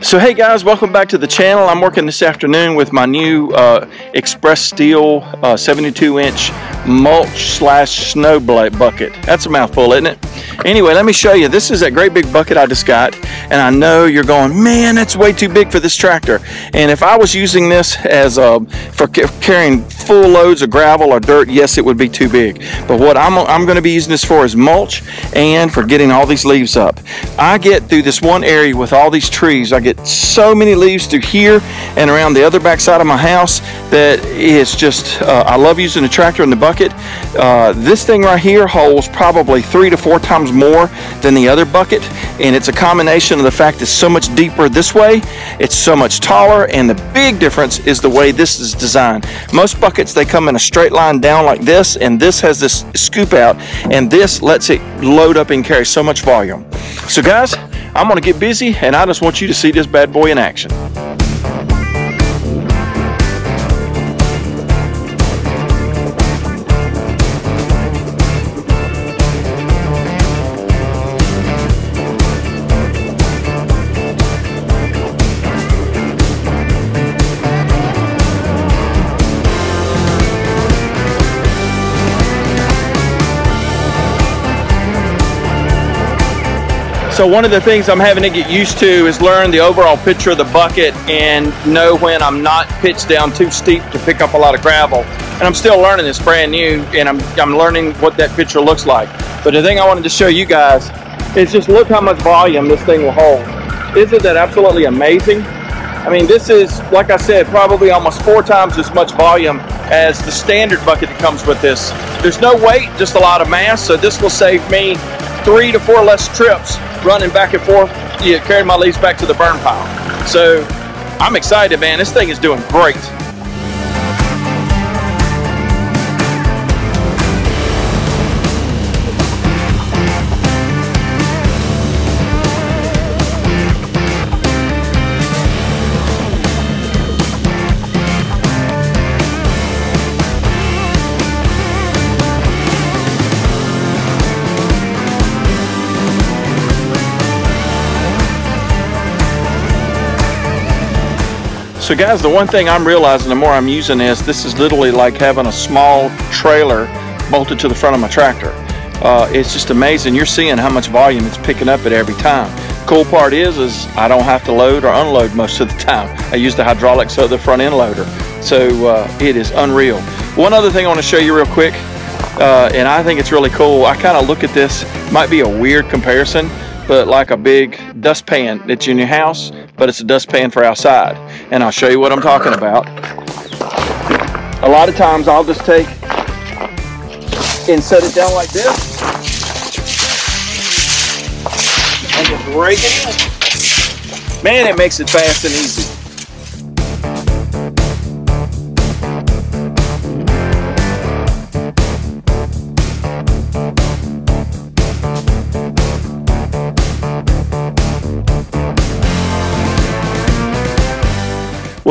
So hey guys, welcome back to the channel. I'm working this afternoon with my new uh, Express Steel uh, 72 inch mulch slash snow bucket. That's a mouthful, isn't it? Anyway, let me show you. This is that great big bucket I just got, and I know you're going, man, that's way too big for this tractor. And if I was using this as uh, for carrying full loads of gravel or dirt, yes, it would be too big. But what I'm, I'm going to be using this for is mulch and for getting all these leaves up. I get through this one area with all these trees, I get so many leaves through here and around the other backside of my house that it's just, uh, I love using the tractor and the bucket. Uh, this thing right here holds probably three to four times more than the other bucket. And it's a combination of the fact it's so much deeper this way, it's so much taller, and the big difference is the way this is designed. Most buckets, they come in a straight line down like this, and this has this scoop out, and this lets it load up and carry so much volume. So guys, I'm gonna get busy, and I just want you to see this bad boy in action. So one of the things I'm having to get used to is learn the overall picture of the bucket and know when I'm not pitched down too steep to pick up a lot of gravel. And I'm still learning this brand new and I'm, I'm learning what that picture looks like. But the thing I wanted to show you guys is just look how much volume this thing will hold. Isn't that absolutely amazing? I mean, this is, like I said, probably almost four times as much volume as the standard bucket that comes with this. There's no weight, just a lot of mass, so this will save me three to four less trips running back and forth, yeah, carrying my leaves back to the burn pile. So I'm excited, man. This thing is doing great. So guys, the one thing I'm realizing the more I'm using this, this is literally like having a small trailer bolted to the front of my tractor. Uh, it's just amazing. You're seeing how much volume it's picking up at every time. Cool part is, is I don't have to load or unload most of the time. I use the hydraulics of the front end loader. So uh, it is unreal. One other thing I want to show you real quick, uh, and I think it's really cool. I kind of look at this, might be a weird comparison, but like a big dustpan that's in your house, but it's a dustpan for outside and I'll show you what I'm talking about. A lot of times I'll just take and set it down like this and just it in. Man, it makes it fast and easy.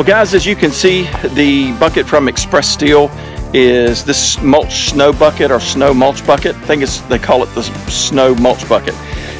Well guys, as you can see, the bucket from Express Steel is this mulch snow bucket or snow mulch bucket. I think it's they call it the snow mulch bucket.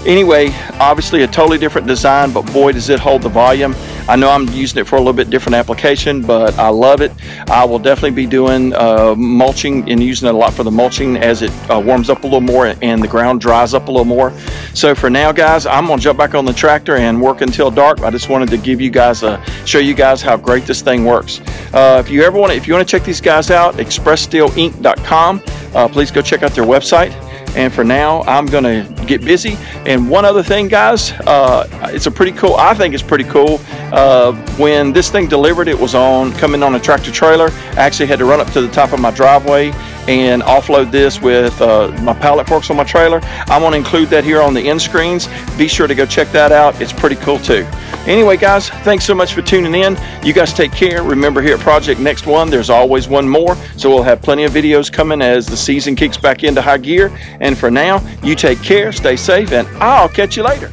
Anyway, obviously a totally different design, but boy does it hold the volume. I know I'm using it for a little bit different application, but I love it. I will definitely be doing uh, mulching and using it a lot for the mulching as it uh, warms up a little more and the ground dries up a little more. So for now, guys, I'm gonna jump back on the tractor and work until dark. I just wanted to give you guys a show you guys how great this thing works. Uh, if you ever want to, if you want to check these guys out, expresssteelinc.com. Uh, please go check out their website. And for now, I'm going to get busy. And one other thing, guys, uh, it's a pretty cool, I think it's pretty cool. Uh, when this thing delivered, it was on coming on a tractor trailer. I actually had to run up to the top of my driveway and offload this with uh, my pallet forks on my trailer. I'm going to include that here on the end screens. Be sure to go check that out. It's pretty cool too. Anyway, guys, thanks so much for tuning in. You guys take care. Remember here at Project Next One, there's always one more. So we'll have plenty of videos coming as the season kicks back into high gear. And for now, you take care, stay safe, and I'll catch you later.